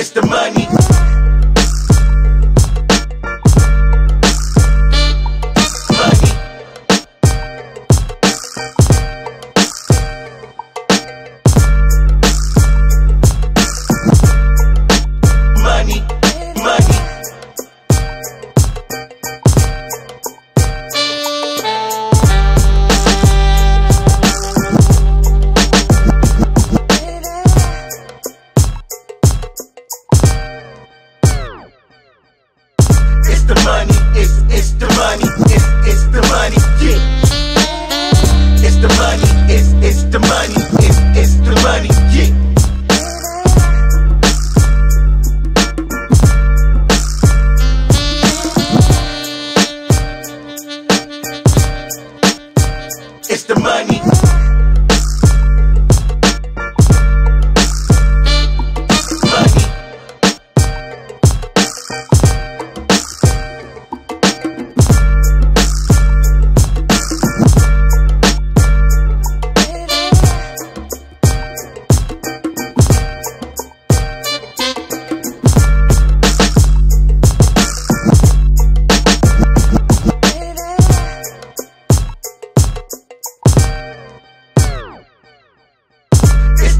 It's the money. the money, it's, it's the money, it's, it's the money, yeah.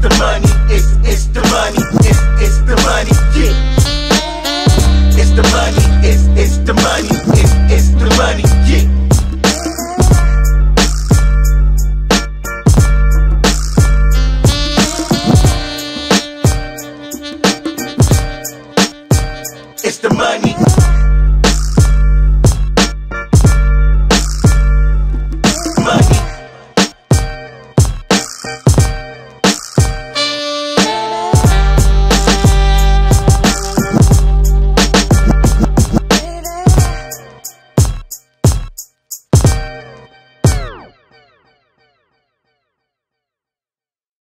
the money, it's, it's the money, it's, it's the money, yeah. It's the money, it's, it's the money, it's, it's the money, yeah. It's the money.